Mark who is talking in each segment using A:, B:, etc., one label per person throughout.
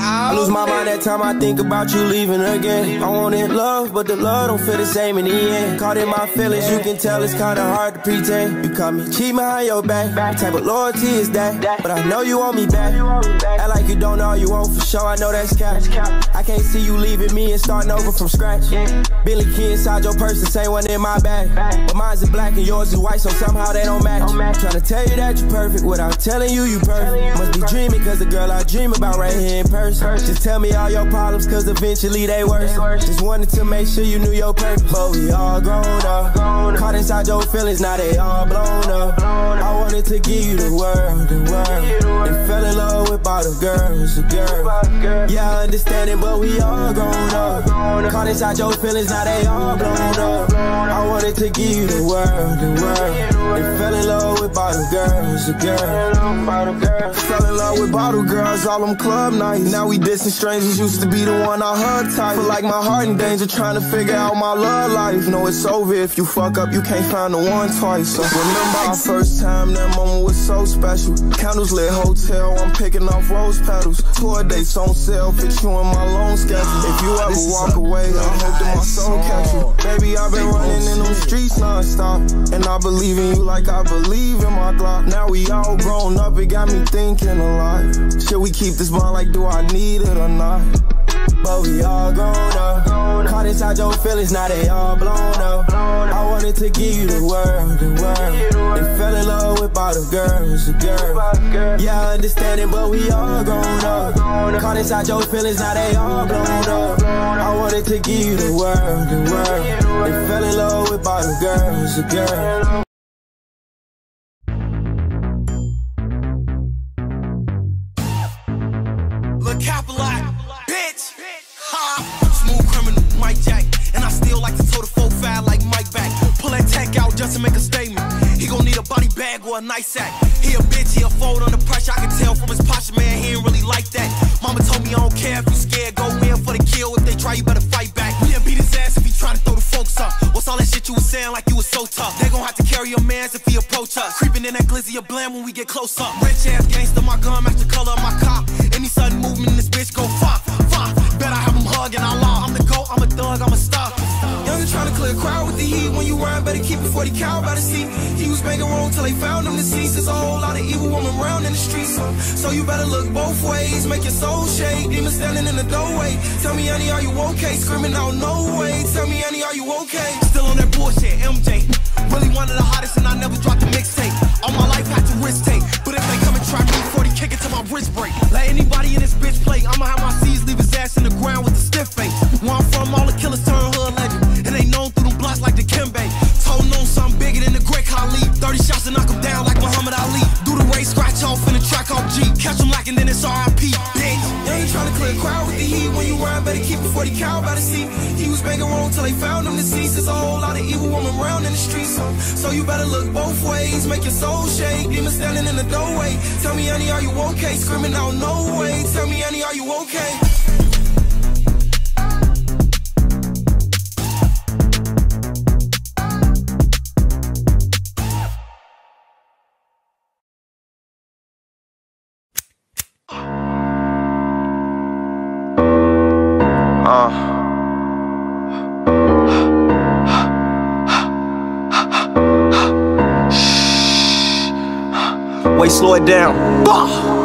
A: I lose my mind that time I think about you leaving again. I wanted love, but the love don't feel the same in the end. Caught in my feelings, you can tell it's kinda hard to pretend. You caught me cheat behind your back. What type of loyalty is that? But I know you want me back. Act like you don't you want for sure. I know that's cap. I can't see you leaving me and starting over from scratch. Billy key inside your purse, the same one in my bag. But mine's is black and yours is white, so somehow they don't match. Trying to tell you that you're perfect without telling you you perfect. Must be dreaming, cause the girl I dream about right here in person. Just tell me all your problems, cause eventually they worse. Just wanted to make sure you knew your purpose. But we all grown up. Caught inside your feelings, now they all blown up. I wanted to give you the world, the world. And fell in love with all the girls, the Yeah, I understand it, but we all grown up. Caught inside your feelings, now they all blown up. I wanted to give you the world, the world. And fell in love with bottle girls, the girl. Fell in love with bottle girls, all them club nights. Now we distant strangers, used to be the one I hug tight. Feel like my heart in danger, trying to figure out my love life. No, it's over if you fuck up, you can't find the one twice. So remember our first time, that moment was so special. Candles lit hotel, I'm picking off rose petals. On sale, fit you in my loan schedule. If you ever walk away, I hope that my soul catch you. Baby, I've been running in them streets non-stop. And I believe in you like I believe in my Glock. Now we all grown up, it got me thinking a lot. Should we keep this bond like do I need it or not? But we all grown up. Caught inside your feelings, now they all blown up. I wanted to give you the world, the world. And fell in love with all the girls, the girl. Yeah, I understand it, but we all grown up. Caught inside your feelings, now they all blown up. I wanted to give you the world, the world. And fell in love with all the girls, the girl.
B: A nice sack. He a bitch, he a fold under pressure. I can tell from his posture, man, he ain't really like that. Mama told me I don't care if you scared, go in for the kill. If they try, you better fight back. We done beat his ass if he try to throw the folks up. What's all that shit you was saying like you was so tough? They gon' have to carry your mans if he approach us. Creeping in that glizzy of blam when we get close up. Rich ass gangster, my gun match the color of my car. Any sudden movement in this bitch go far, far. Bet I have him hugging our law. I'm the GOAT, I'm a thug, I'm a star. Young and trying to clear a crowd with the heat. When you rhyme, better keep it 40 cow by the seat. Was making wrong till they found him deceased. There's a whole lot of evil woman around in the streets. So, so you better look both ways. Make your soul shake. Demon standing in the doorway. Tell me, honey, are you okay? Screaming out, no way. Tell me, honey, are you okay? Still on that bullshit, MJ. Really one of the hottest, and I never dropped a mixtape. All my life had to risk take. But if they come and try me, 40 kick it till my wrist break. Let anybody in this bitch play. I'ma have my C's leave his ass in the ground with a stiff face. Clear a crowd with the heat. When you rhyme, better keep it 40 cow by the seat. He was making wrong till they found him deceased. There's a whole lot of evil woman around in the streets. So, so you better look both ways. Make your soul shake. Demon standing in the doorway. Tell me, honey, are you okay? Screaming out, no way. Tell me, honey, are you okay? Uh.
A: Wait, slow it down.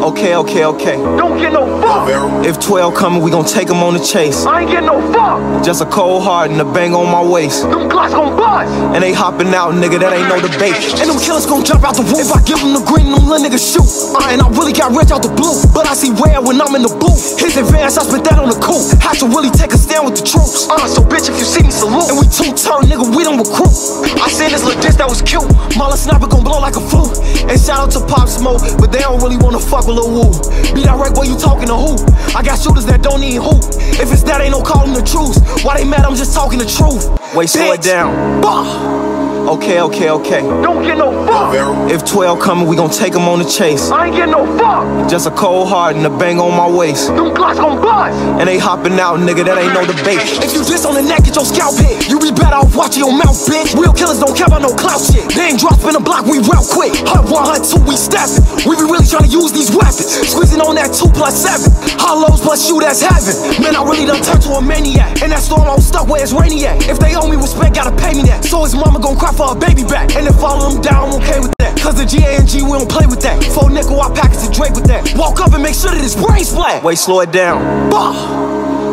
A: Okay, okay, okay.
C: Don't get no fuck.
A: If 12 coming, we gon' take them on the chase.
C: I ain't getting no fuck.
A: Just a cold heart and a bang on my waist.
C: Them Glocks gon' bust.
A: And they hopping out, nigga, that ain't no debate. And them killers gon' jump out the roof. If I give them the green, them little niggas shoot. Uh, and I really got rich out the blue. But I see red when I'm in the booth. His advance, I spit that on the coupe. Had to really take a stand with the troops. Uh, so bitch, if you see me, salute. And we two turn, nigga, we don't recruit. I seen this little dish that was cute. Mala sniper gon' blow like a flute. And shout out to Pop Smoke, but they don't really wanna fuck with Lil Woo. Be direct where you talking to who? I got shooters that don't need hoop. If it's that, ain't no calling the truth. Why they mad? I'm just talking the truth. Wait, slow it down. Bah!
B: Okay, okay, okay.
D: Don't get no fuck.
B: If 12 coming, we gon' take 'em on the chase.
D: I ain't getting no fuck.
B: Just a cold heart and a bang on my waist.
D: Them Glocks gon' bust.
B: And they hopping out, nigga, that ain't no debate.
C: If you diss on the neck, get your scalp hit. You be better off watching your mouth, bitch. Real killers don't care about no clout shit. They ain't drop in the block, we real quick. Hut one, hut two, we steppin'. We be really to use these weapons. Squeezing on that two plus seven. Hollows plus you, that's heaven. Man, I really done turned to a maniac. And that storm I'm stuck where it's rainy at. If they owe me respect, gotta pay me that. So his mama gon' cry for a baby back. And if all of them down, I'm okay with that. Cause the G-A-N-G, we don't play with that. Four nickel, I package the Drake with that. Walk up and make sure that his brain's flat.
B: Wait, slow it down.
C: Bah!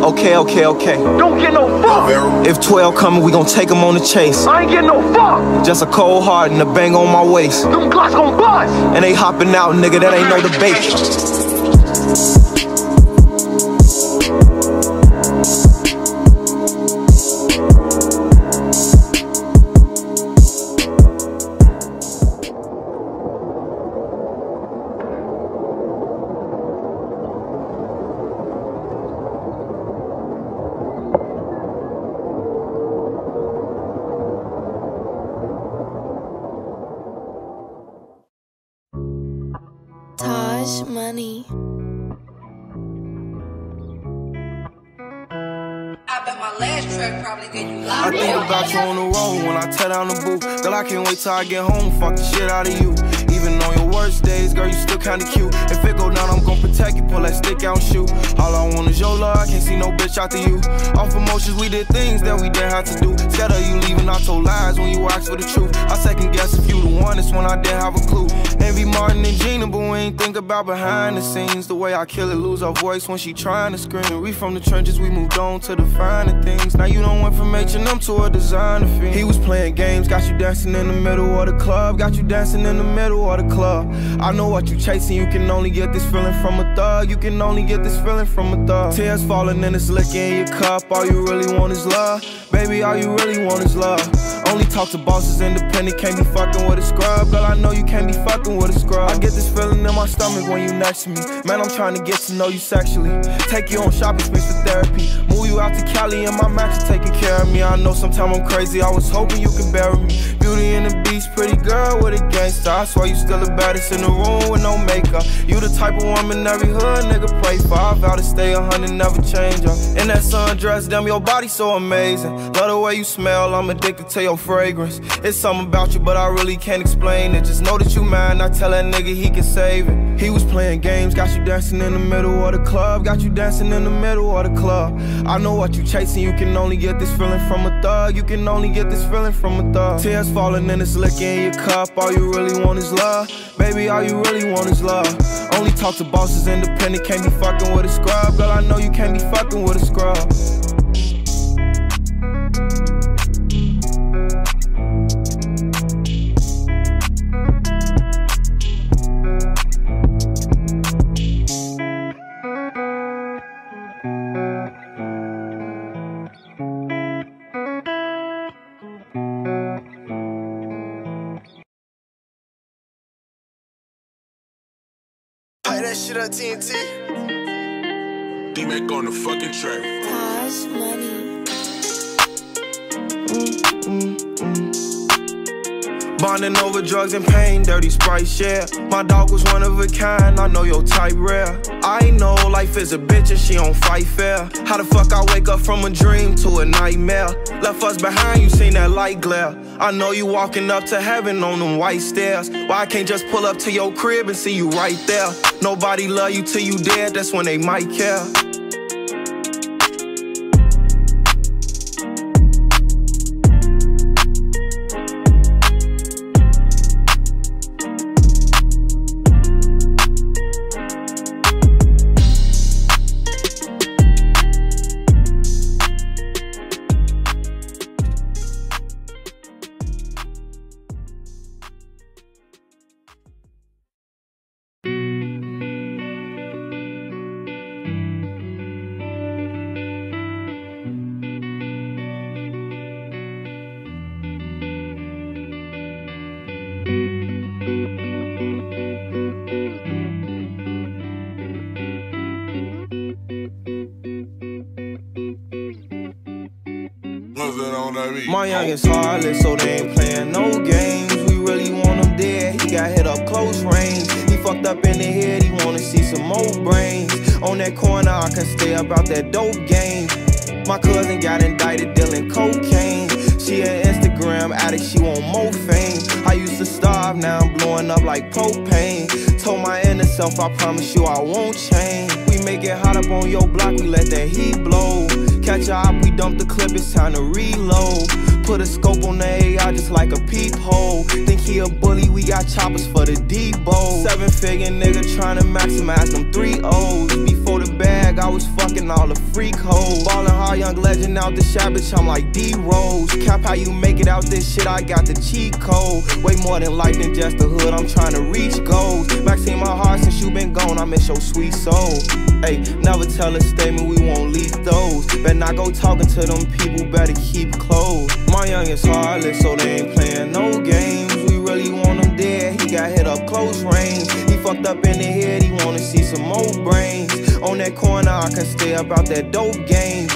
B: Okay, okay, okay.
D: Don't get no fuck.
B: If 12 coming, we gon' take 'em on the chase.
D: I ain't getting no fuck.
B: Just a cold heart and a bang on my waist.
D: Them Glocks gon' bust.
B: And they hopping out, nigga, that ain't no debate. I tear down the booth. Girl, I can't wait till I get home and fuck the shit out of you. Even on your worst days, girl, you still kinda cute. If it go down, I'm gon' protect you. Pull that stick out and shoot. All I want is your love. I can't see no bitch after you. Off emotions, we did things that we didn't have to do. Scared of you leaving, I told lies when you asked for the truth. I second guess if you the one, it's when I didn't have a clue. Envy Martin and Gina, but we ain't think about behind the scenes. The way I kill it, lose her voice when she trying to scream. We from the trenches, we moved on to the finer things. Now you don't went from H&M to a designer fiend. He was playing games, got you dancing in the middle of the club, got you dancing in the middle of the club. I know what you're chasing, you can only get this feeling from a thug. You can only get this feeling from a thug. Tears falling and it's licking in your cup. All you really want is love, baby. All you really want is love. Only talk to bosses, independent, can't be fucking with a scrub. Girl, I know you can't be fucking with a scrub. I get this feeling in my stomach when you next to me. Man, I'm trying to get to know you sexually. Take you on shopping sprees for therapy. Move you out to Cali and my match taking care of me. I know sometimes I'm crazy, I was hoping you could bury me. Beauty and the beast, pretty girl with a gangster. I swear you still a the baddest in the room with no makeup. You the type of woman every hood nigga pray for. I vow to stay a hundred, never change. In that sundress, damn, your body so amazing. Love the way you smell, I'm addicted to your fragrance. It's something about you, but I really can't explain it. Just know that you mine, I tell that nigga he can save it. He was playing games, got you dancing in the middle of the club, got you dancing in the middle of the club. I know what you chasing, you can only get this feeling from a thug. You can only get this feeling from a thug. Tears falling and it's licking in your cup. All you really want is love, baby. All you really want is love. Only talk to bosses, independent, can't be fucking with a scrub. Girl, I know you can't be fucking with a scrub.
C: Play that shit on TNT.
E: D-Mac on the fucking track.
F: Tahj Money. Mm, mm.
B: Bonding over drugs and pain, dirty sprites, yeah. My dog was one of a kind, I know your type rare. I know life is a bitch and she don't fight fair. How the fuck I wake up from a dream to a nightmare? Left us behind, you seen that light glare. I know you walking up to heaven on them white stairs. Why I can't just pull up to your crib and see you right there? Nobody love you till you dead, that's when they might care. My young youngest heartless, so they ain't playing no games. We really want him dead. He got hit up close range. He fucked up in the head. He wanna see some more brains. On that corner, I can stay about that dope game. My cousin got indicted dealing cocaine. She an Instagram addict, she want more fame. I used to starve, now I'm blowing up like propane. Told my inner self, I promise you I won't change. We make it hot up on your block, we let that heat blow. Catch a op, we dump the clip, it's time to reload. Put a scope on the AI just like a peephole. Think he a bully, we got choppers for the Debo. Seven figure nigga trying to maximize them three O's. Before the bag, I was fucking all the freak hoes. Ballin' hard, young legend out the shop, bitch, I'm like D Rose. Cap how you make it out this shit, I got the cheat code. Way more than life than just the hood, I'm trying to reach goals. Maxine my heart since you been gone, I miss your sweet soul. Hey, never tell a statement, we won't leak those. Better not go talking to them people, better keep close. My young youngest heartless, so they ain't playing no games. We really want him dead, he got hit up close range. He fucked up in the head, he wanna see some more brains. On that corner, I can stay about that dope game.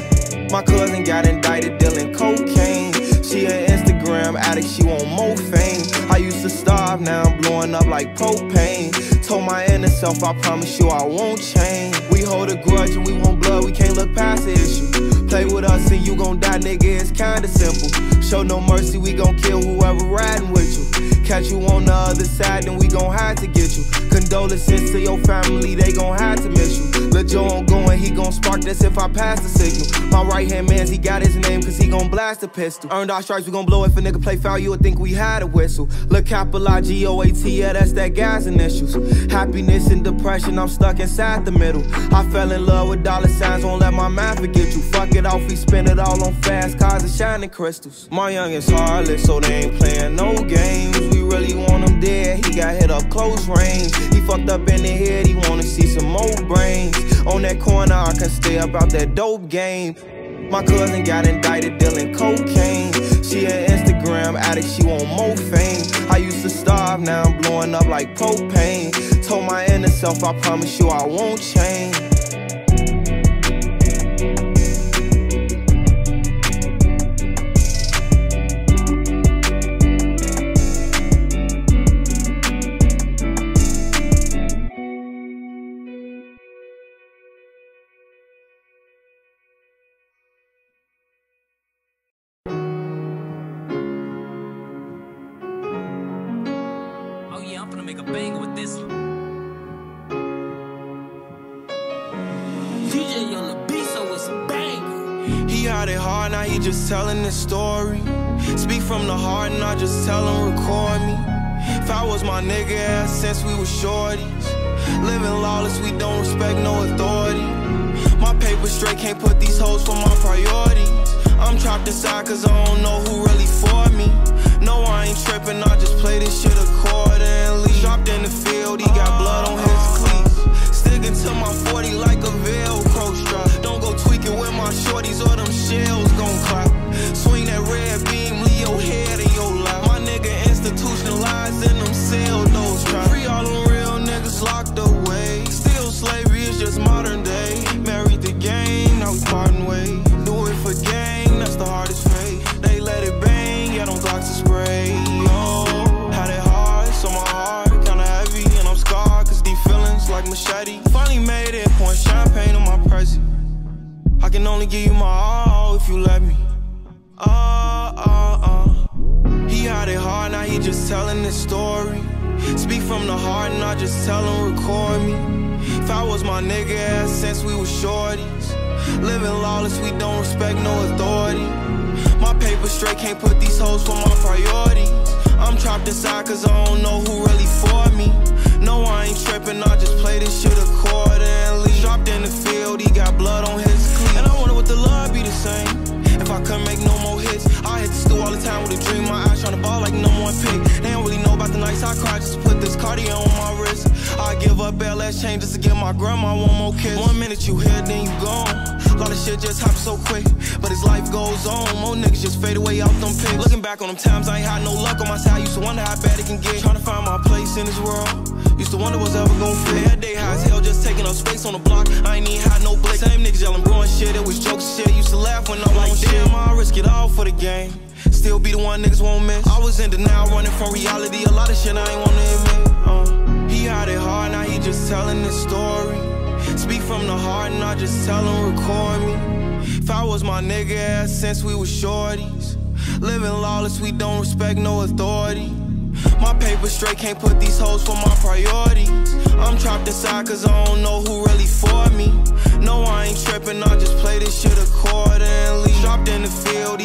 B: My cousin got indicted dealing cocaine. She an Instagram addict, she want more fame. I used to starve, now I'm blowing up like propane. Told my inner self, I promise you I won't change. We hold a grudge and we want blood, we can't look past the issue. Play with us and you gon' die, nigga, it's kinda simple. Show no mercy, we gon' kill whoever riding with you. Catch you on the other side, then we gon' hide to get you. Condolences to your family, they gon' hide to miss you. Let Joe on going, he gon' spark this if I pass the signal. My right hand man's, he got his name, cause he gon' blast a pistol. Earned our stripes, we gon' blow if a nigga play foul, you would think we had a whistle. Look, capital I G O A T, yeah, that's that gas initials. Happiness and depression, I'm stuck inside the middle. I fell in love with dollar signs, won't let my mind forget you. Fuck it we spend it all on fast cars and shining crystals. My young youngest heartless, so they ain't playing no games. We really want him dead, he got hit up close range. He fucked up in the head, he wanna see some more brains. On that corner, I can stay about that dope game. My cousin got indicted dealing cocaine. She an Instagram addict, she want more fame. I used to starve, now I'm blowing up like propane. Told my inner self, I promise you I won't change. It hard, now he just telling his story. Speak from the heart, and not just tell him, record me. If I was my nigga ever since we was shorties. Living lawless, we don't respect no authority. My paper straight, can't put these hoes for my priorities. I'm trapped inside cause I don't know who really for me. No, I ain't tripping, I just play this shit accordingly. Dropped in the field, he got blood on his cleats. Like machete. Finally made it, pouring champagne on my prezi. I can only give you my all if you let me. Uh, uh, uh. He had it hard, now he just telling his story. Speak from the heart, not just tell him, record me. If I was my nigga ever since we was shorties. Living lawless, we don't respect no authority. My paper straight, can't put these hoes for my priorities. I'm trapped inside cause I don't know who really for me. No, I up LS changes to give my grandma one more kiss. One minute you here, then you gone. A lot of shit just happens so quick, but as life goes on, more niggas just fade away out them pics. Looking back on them times, I ain't had no luck on my side. Used to wonder how bad it can get. Trying to find my place in this world. Used to wonder what's ever gonna fit. That day high as hell, just taking up space on the block. I ain't even had no blick. Same niggas yelling, bro, shit. It was jokes and shit. Used to laugh when I'm like, damn, I risk it all for the game. Still be the one niggas won't miss. I was in denial, running from reality. A lot of shit I ain't wanna admit. Uh, had it hard, now he just telling his story. Speak from the heart, not just tell him, record me. If I was my nigga ever since we was shorties. Living lawless, we don't respect no authority. My paper straight, can't put these hoes for my priorities. I'm trapped inside cause I don't know who really for me. No, I ain't tripping, I just play this shit accordingly. Dropped in the field